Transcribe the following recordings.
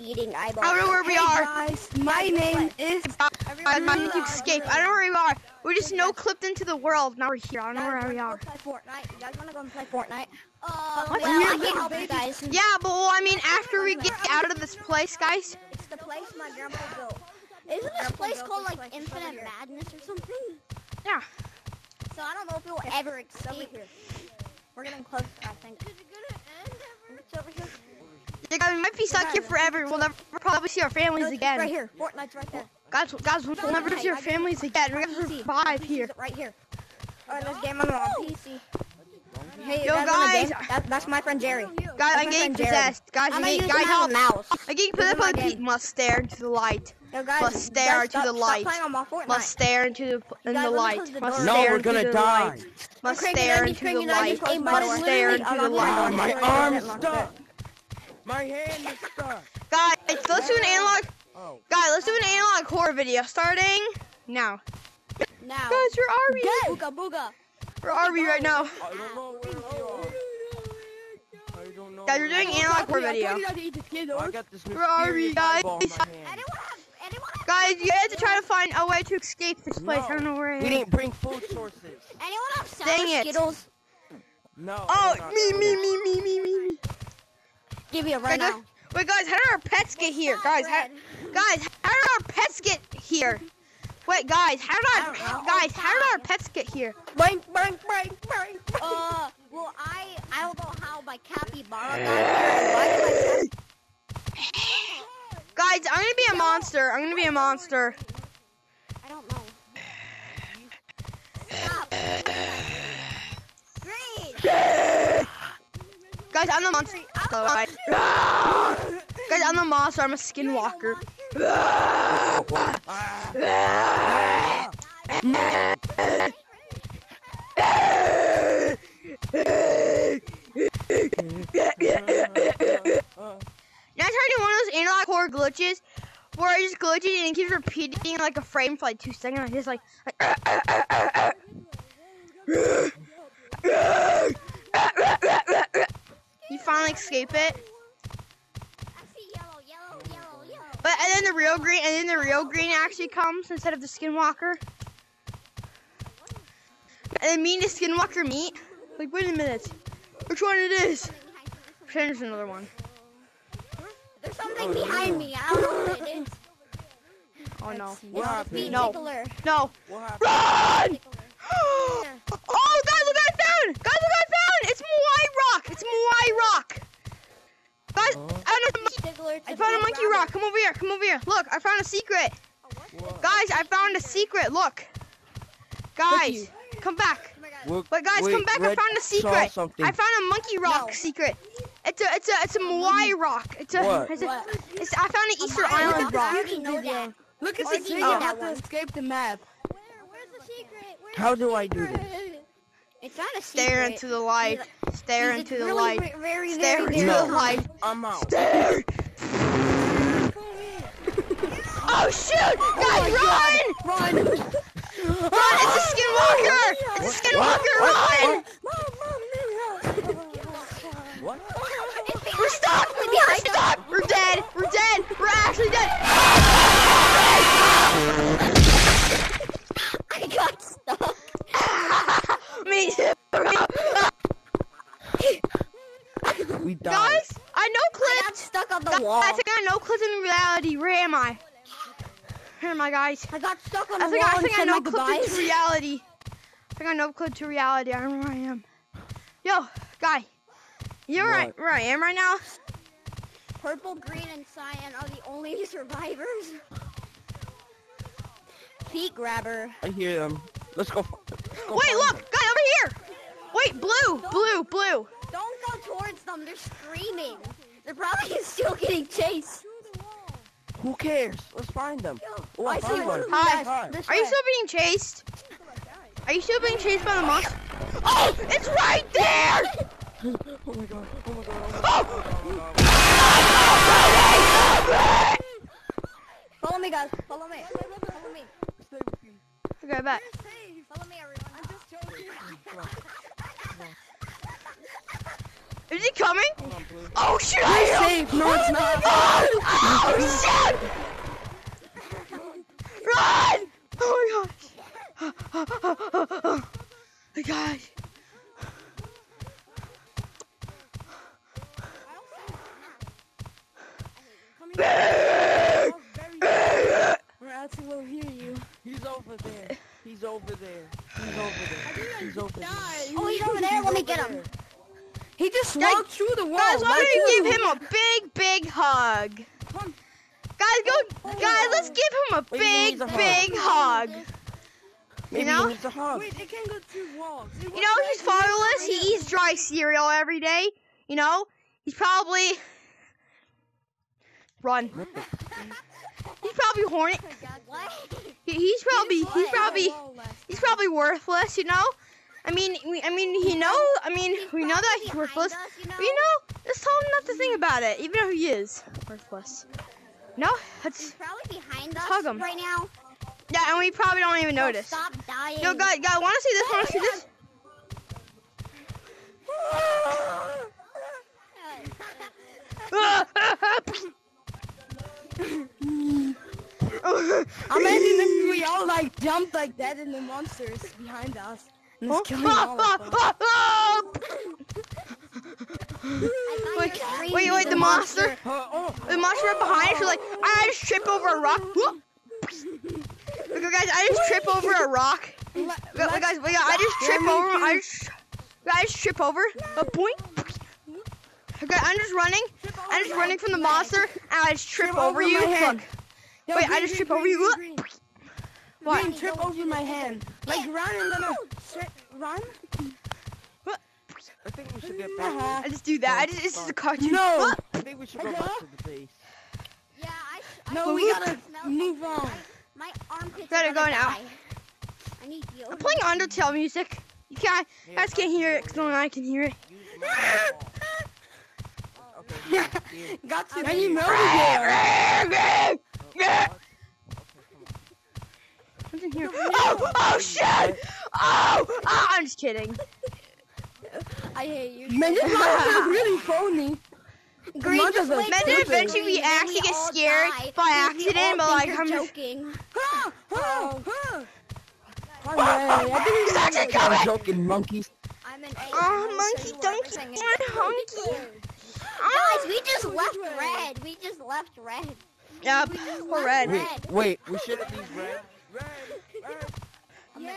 eating eyeballs. I don't know where we Hey are. guys, my name is. I managed to escape. I don't know where we are. We're just no clipped into the world. Now we're here. I don't know where we are. Play Fortnite. You guys wanna go and play Fortnite? Uh, What? well, We're I can help you guys. Yeah, but well, I mean, after we get out of this place, guys. It's the place my grandpa built. Isn't this place called like Infinite Madness or something? Yeah. So I don't know if we'll ever escape. We're getting close, I think. It's over here. Yeah, guys, we might be stuck here forever. We'll never probably see our families again. Right here. Fortnite's right there. Guys, guys, we'll never see our families again. We're gonna survive here. Right here. Alright, let's game on the PC. Hey, Yo, guys wanna guys. game? That, that's my friend Jerry. Guys, That's I'm getting Jerry. possessed. Guys, I'm I'm getting, use guys, him as a help. mouse. I'm getting possessed by the game. Must stare into the light. Yo, guys, Must stare into the light. playing on my Fortnite. Must stare into the in the light. Must. No, stare we're gonna die. Must stare into the light. crank it down. Must stare into the I'm not light. my arm's stuck. My hand is stuck. Guys, let's do an analog. Oh. Guys, let's do an analog horror video starting now. Now. Guys, where are we? Booga booga. Where are we right now? I don't know where we are. I don't know. Guys, we're doing analog horror video. I got this Where are we, guys? eyeball in my hand. Anyone have, anyone have, Guys, you have to try to find a way to escape this place. I don't know where We didn't bring food sources. anyone have sour Dang it. Skittles? No. Oh, me, me, me, me, me, me, me. Give me a right Guys, now. Wait, guys, how did our pets get here? Guys, how, guys, how did our pets get here? Wait, guys, how did our guys, how did our pets get here? Bang, bang, bang, bang. Uh, well, I, I don't know how my capybara got here. Why did my cap- Guys, I'm gonna be a monster. I'm gonna be a monster. Guys, I'm the monster. Guys, Guys, I'm the monster. I'm a skinwalker. Now I tried do one of those analog core glitches where I just glitch it and it keeps repeating like a frame for like two seconds. I just like, like finally escape it. I see yellow, yellow, yellow, yellow. But and then the real green and then the real green actually comes instead of the skinwalker. And then me and the skinwalker meet. Like, wait a minute. Which one it is? Pretend there's another one. There's something behind me. I don't know what it is. Oh no. What happened? No. No. What happened? Run! Tickler. oh, guys, look what I found! Guys, look what I found! It's Moai Rock! It's Moai Rock! Guys, I oh. found a, Tickler I to found a monkey rock. Come over here. Come over here. Look, I found a secret. What? Guys, I found a secret. Look. Guys, come back. Oh We're- Wait, guys, wait, come back. I found a secret. I found a monkey rock No. secret. It's a, it's a, it's a Moai rock. It's a, What? it's a, What? it's, I found an Easter I Island rock. know- I already that. Look at this do video. get How to escape the map. Where, where's the secret? Where's How the do I do this? It's not a secret. Stare into the light. Stare It's into the really light. Very, Stare very, into very the light. I'm out. Stare. Oh shoot! Guys, run! Run! Run! It's a skinwalker! It's a skinwalker! Run! What? We're stuck! We're stuck! We're dead! We're dead! We're actually dead! I got stuck. Me too. We died. Guys, I know I clips. got stuck on the Guys, wall. I think I know clips in reality. Where am I? Where guys? I got stuck on the I think wall I and think I said know my clip goodbyes. into reality. I think I know clip to reality. I don't know where I am. Yo, guy. You're where I, What? where I am right now? Purple, green, and cyan are the only survivors. Feet grabber. I hear them. Let's go. Let's go Wait, look, them. guy over here. Wait, blue, blue, blue. Don't go towards them. They're screaming. They're probably still getting chased. Who cares? Let's find them. Oh, I I see one. one. Hi. Hi. Are you still being chased? Are you still being chased by the monster? Oh, it's right there! Oh my god. Oh my god. Oh! Follow me, guys. Follow me. Follow me. Okay, back. Follow me, everyone. I'm just joking. Is he coming? On, Oh shit! I hear him. Safe. No, it's not. Oh, Oh shit! Run! Oh my gosh! Oh my gosh! Ratty will hear you. He's over there. He's over there. He's over there. He's over there. Oh, he's over there. Let me get him. He just Guys- walked through the wall. Guys, why right don't you through give the him a big, big hug? Guys, go, guys, let's give him a Maybe big, a big hug. Maybe know? he needs a hug. Wait, they can go through walls. They You know, he's through fatherless. He eats dry cereal every day. You know, he's probably run. He's probably horny. He's probably, he's probably, he's probably worthless. You know. I mean, we, I mean, he know. I mean, we know that he's worthless. us, you know? But you know, just tell him not to think about it, even though he is worthless. No, He's that's probably behind us Hug him. right now. yeah, and we probably don't even notice. Stop dying. Yo, guys, guys, want to see this? Want to see this? I imagine if we all like jumped like that and the monster is behind us. And it's killing all of us. wait, wait, wait, the monster, Uh, oh, the monster right behind us. You're like, I just trip over a rock. Whoop. Look, guys, I just trip over a rock. Look, let's- guys, wait, I just trip over. I do- just, I just trip over a point. Okay, I'm just running. I'm just running from the monster, and I just trip, Trip over, over you. my. Look, Yo, Wait, I green, just green, trip over green, you. Green, green. what? Green, trip over my hand. Like run and then straight run. I think we should get back. Uh-huh. I just do that. I just, it's just a cartoon. No. I think we should go back to the base. Yeah, I. I No, we gotta move something. on. My armpits Better are go gonna now. I need you. I'm playing Undertale music. You can't, you guys can't hear it, because only I can hear it. Use my ball. Okay. here. Got to Okay. any mode again. In here? Oh, oh shit! Oh, oh, I'm just kidding. I hate you. Man, this monster is really phony. Green, monster's just a wait Man, till then eventually we green, then actually get scared die, by because we accident, but, like, you're I'm just- joking. Ah, ah, ah. Okay, I think He's actually we coming! I'm joking, monkeys. I'm an A. Oh, monkey, show you what donkey, everything is. one honky. Guys, we just left red. We just left red. Yep, We just we're left red. Wait, wait. We should have used red. Red. Red. Yeah.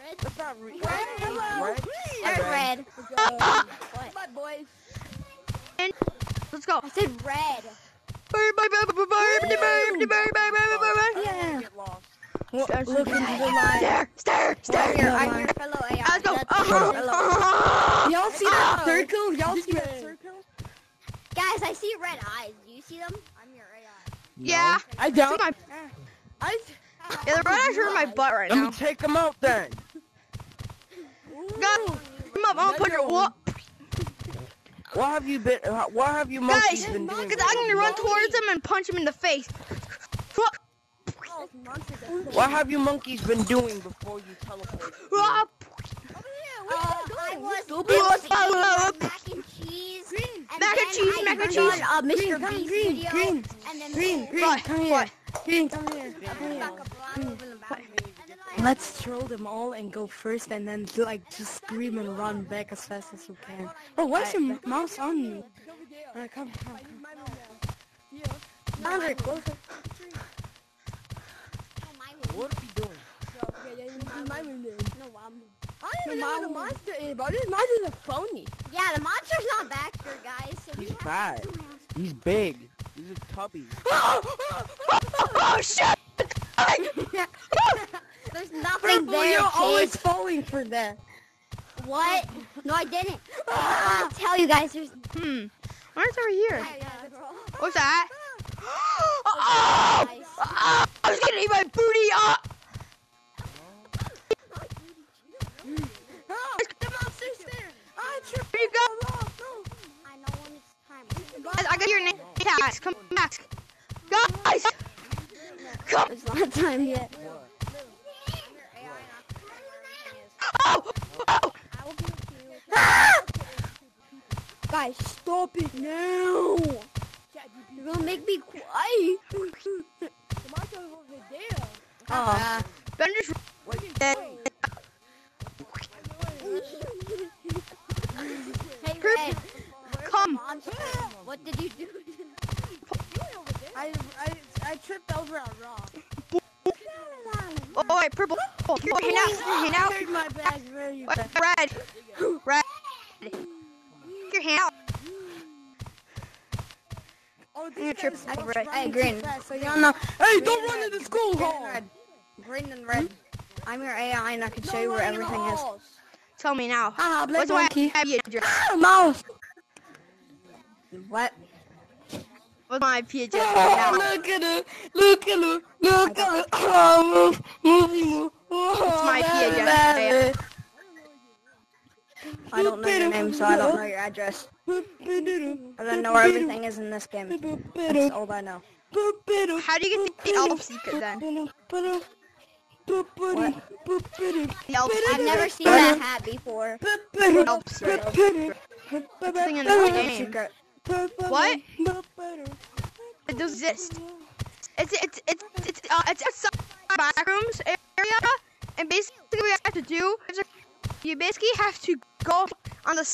Red. That's not re- Red, hello. Red. There's Red. red. Ah, What? Bye, boys. Let's go. I said red. Yeah. Get. Look into the light. Stare, stare, stare. Here, I'm your fellow AI. Let's go. That's Uh-huh. Y'all see that Oh. circle? Y'all see that circle? Guys, I see red eyes. Do you see them? I'm your AI. Yeah. I don't. my, I. yeah, the red eyes are in my butt right Let now. me take them out then. Got Come up, I'm gonna put your what? What have you been? uh, What have you Guys, monkeys been doing? because I'm gonna run towards them and punch him in the face. Fuck. Monsters are What have you monkeys been doing before you teleport? Ah, Uh, I was Go I was back. eating mac and cheese. And Mac and cheese, I mac and turned cheese. on a Mr. Green, come, Beast green, video, green, and then Green, green, What? come here. What? Green, come here. I Come put Let's troll them all and go first and then like just scream and run back as fast as we can. Oh, why is your mouse on me? Alright, come, come, come. Andre, closer. Oh, my room. What are you doing? No, um, I don't even know what a monster is, but this monster is a phony. yeah, the monster's not back here, guys. So He's have bad. He's big. He's a tubby. Oh shit! There's nothing Purple, there, you're always oh, falling for that. What? No, I didn't. I'll ah! tell you guys. There's. Hmm. Where's over here? Yeah, yeah. What's that? Ah! Oh, oh! Guys. oh! I was gonna eat my booty up! The monster's ah, there. I tripped. Where you go? I know when it's time. Guys, I got your name tags. Come back. Guys! Come! It's not time yet. Oh! Oh! I will give it to now. You're gonna make me quiet. Oh. Ben just dead. Hey, Red. Come. Monster, what did you do? I, I, I tripped over a rock. Oh wait, purple. Oh, hand out. Hand out. Here's my bag. Bag? Red. Oh, I'm gonna trip this guy's over it. running Hey, Green. So y'all know. Hey, don't run into school Green hall. and red. Green and red. I'm your AI and I can show you where everything is. Tell me now. Haha, black What's my monkey. IP address? Ah, mouse. What? What's my IP address Oh, ah, right now? look at her. Look at her. Look at her. Oh, ah, move. Move, move. What's my ah, IP Oh, address? baby. I don't know your name, so I don't know your address. I don't know where everything is in this game. That's all I know. How do you get the elf secret then? The elf I've never seen that hat before. Elf secret. That's the thing in the game. Secret. What? It does exist. It's it's it's it's uh, it's outside back rooms area, and basically what you have to do is you basically have to go on the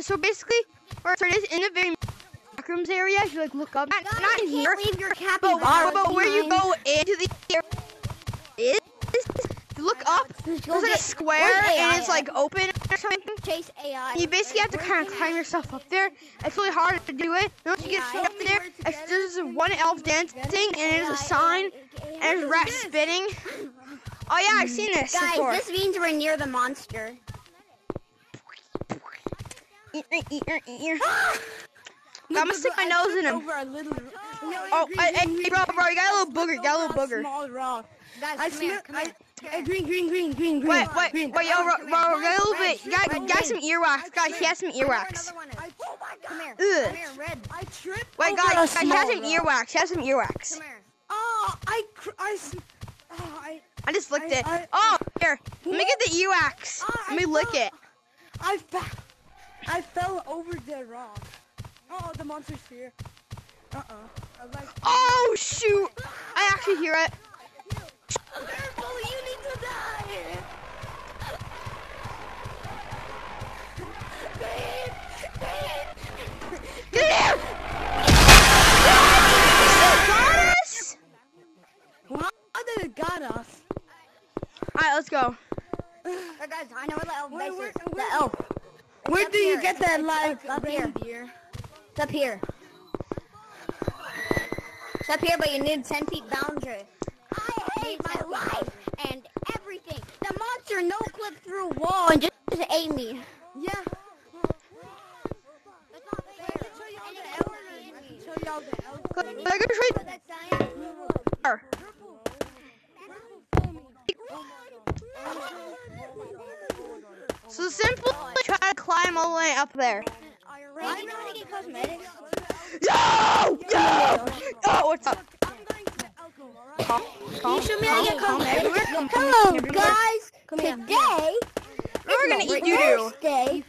so basically so it is in the very back rooms area. You like look up, not, not in here, leave your but, but where you go into the area is you look up. There's like a square and it's like open or something. Chase AI. You basically have to kind of climb yourself up there. It's really hard to do it. Once you get up there, it's, there's one elf dancing, and there's a sign, and there's rat spinning. Oh yeah, I've seen this Guys, before. this means we're near the monster. I'm gonna stick my nose in him. Over a little. Oh, hey, hey, bro, bro, you got a little booger, you got a little booger. Small rock. Guys, I come see it. come I, green, green, green, green, green. Wait, wait, green. wait, yo, bro, bro, got a little bit. You got, got some earwax, guys. He has some earwax. Another one is. Oh my god. Come here. Ugh. Come here, red. I tripped. Wait, over guys, guys, he has some earwax. He has some earwax. Come here. Oh, I, cr- I, s- oh, I, I just licked I- it. I- Oh, here. Let me get the earwax. Ah, Let me I lick fell- it. I fell, I fell over the rock. Oh, the monster's here. Uh-uh. I like. Oh shoot! I actually hear it. Careful, you need to die. Get in here! Got us! How did it got us? Alright, let's go. Hey, guys, I know where the elf Where- base. The elf. Where up do you get that live It's up here. reindeer? It's up here. It's up here, but you need 10 feet boundary. I hate my life and everything. The monster no clip through wall and just, just ate me. Yeah. That's not fair. Show y'all So simply try to climb all the way up there. Are you ready? Do you know how to get cosmetics? No! No! Oh, what's up? I'm going to the alcohol, alright? Calm, calm, show me how to calm, get calm. cosmetics? Everywhere, calm, calm. Hello, Everywhere. guys. Today, We're gonna eat doo doo. Day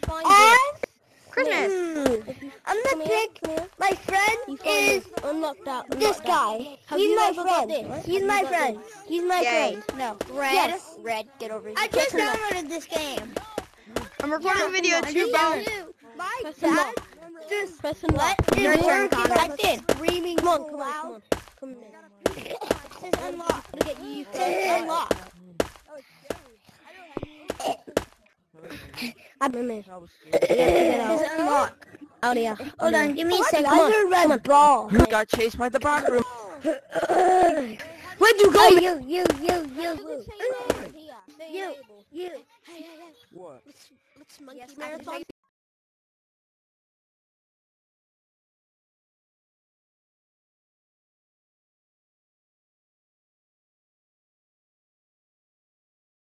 Christmas. Hmm. I'm gonna pick my friend is Unlocked out. this guy. He's my friend. He's my friend. He's my Yay. friend. No. Red. Red, get over here. I just downloaded this game. I'm recording a video too, bro. My Press dad unlock. just Press unlock. let Your his turn, work Connor. I did. Screaming Come on, so come on, come loud. on. Come in. This is unlocked. Look at you. This is unlocked. I'm in there. I was scared. This is unlocked. Out here. Hold on, give me a second. Come on. Come on. ball. Got chased by the back room. Where'd you go? Oh, you, you, you, you. You, you. What? Monkey marathon.